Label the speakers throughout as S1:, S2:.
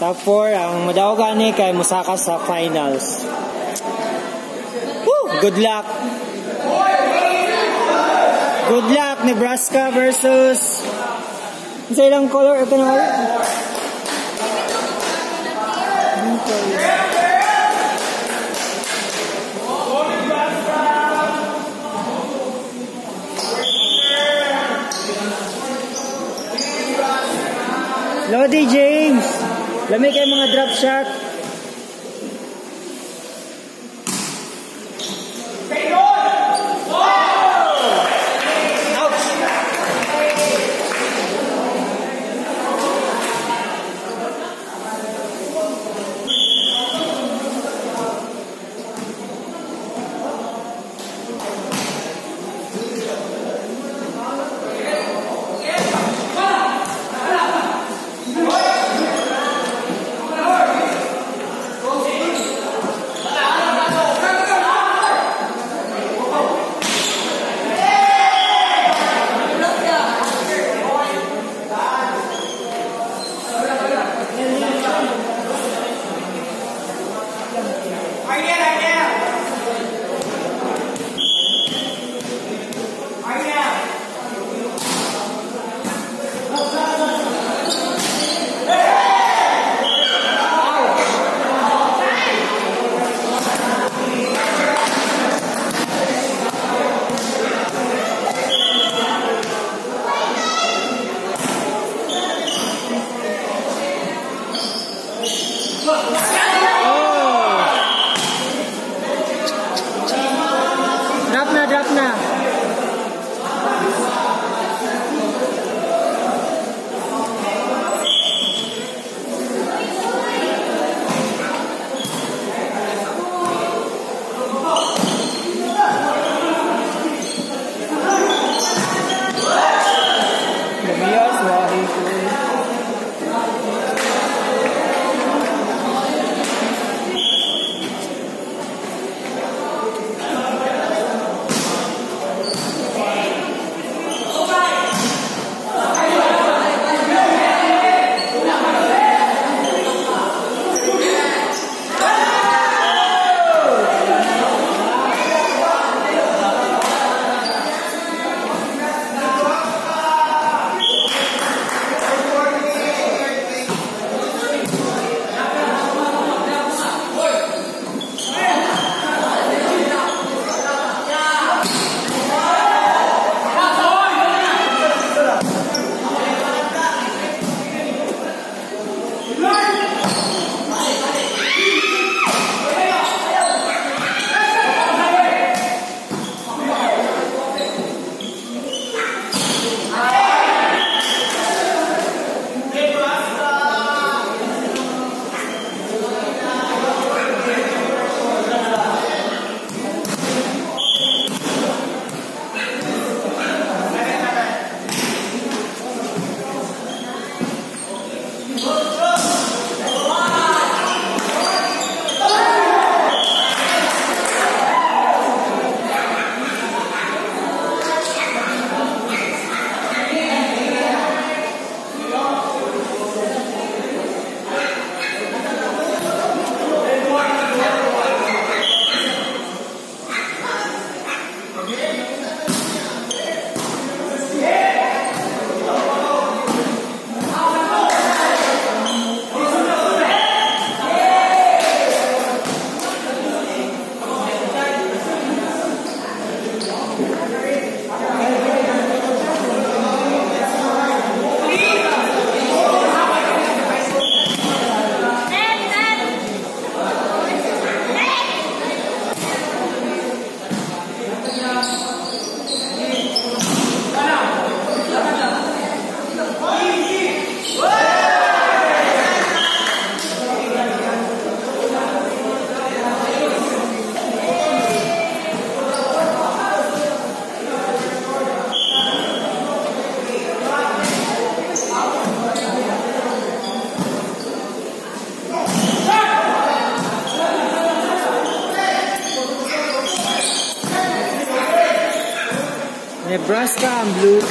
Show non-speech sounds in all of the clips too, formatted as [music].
S1: Top 4, ang madaw gani kay musaka sa finals. Woo! Good luck! Good luck, Nebraska versus... Sa ilang color? Ito na ulit. Lodi James! Lamig kayo mga drop shot.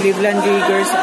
S1: Cleveland Jaegers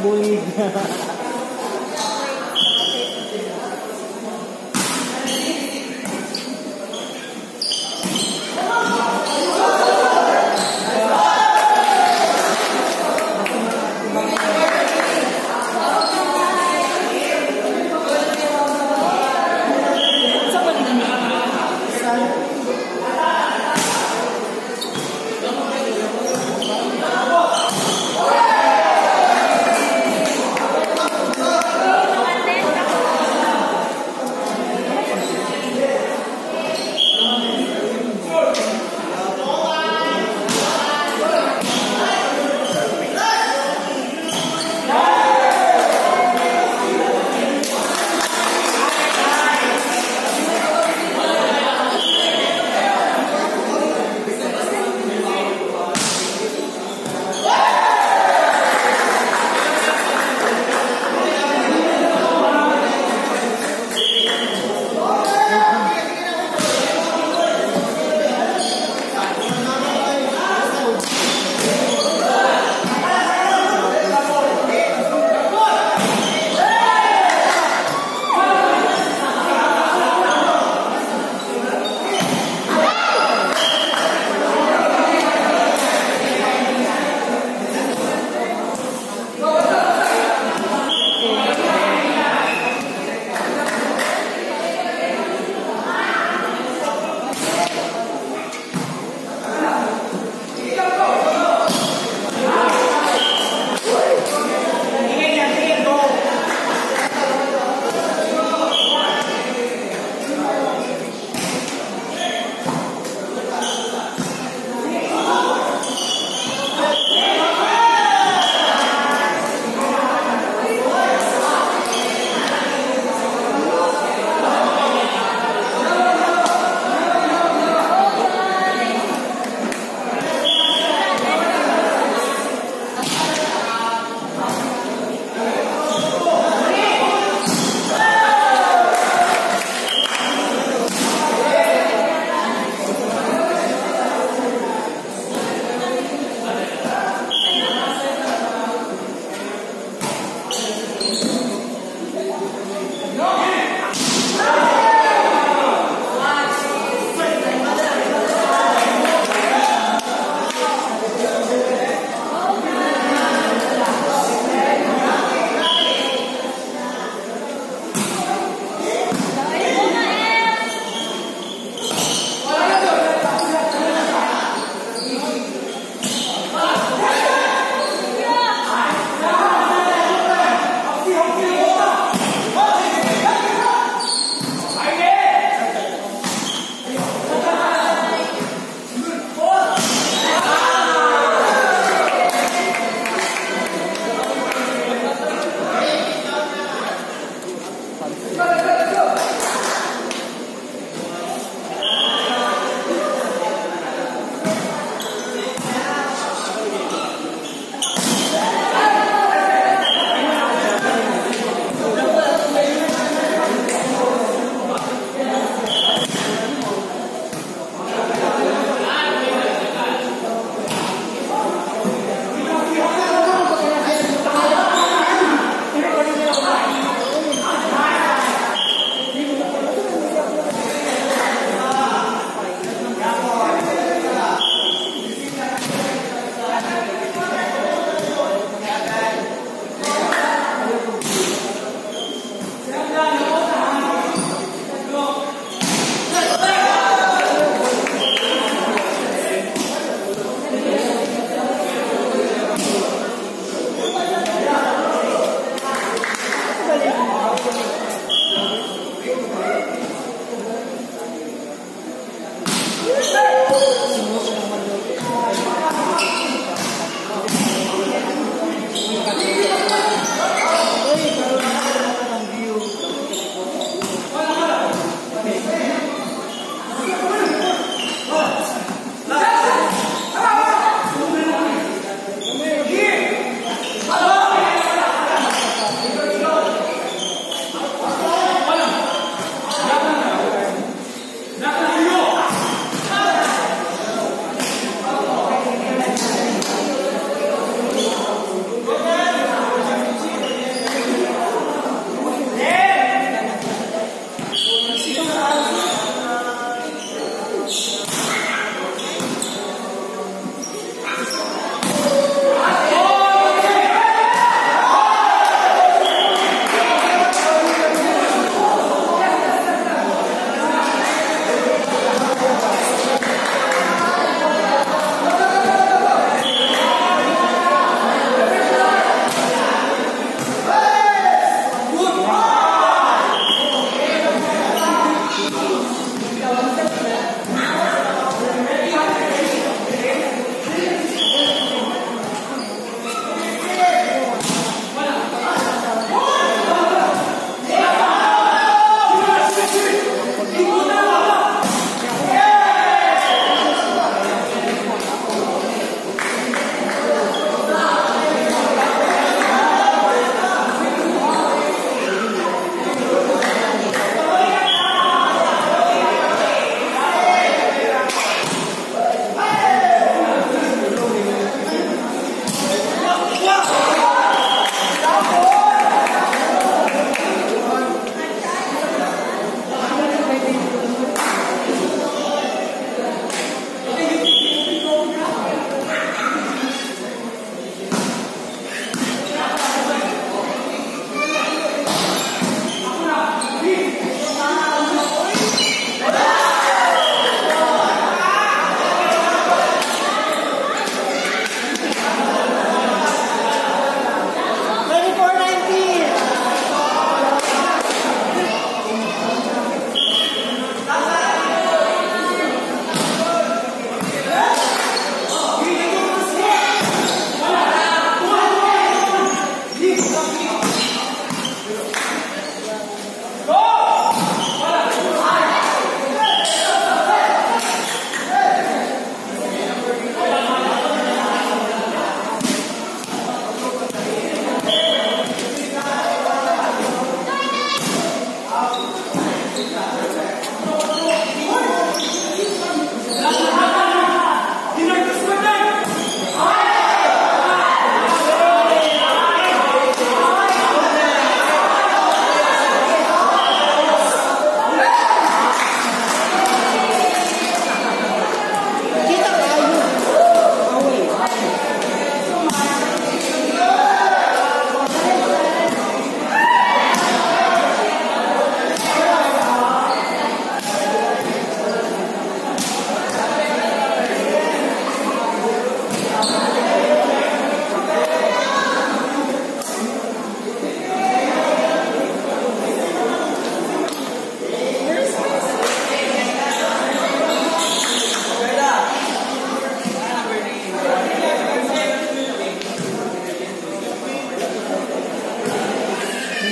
S1: bullied. [laughs]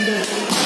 S2: the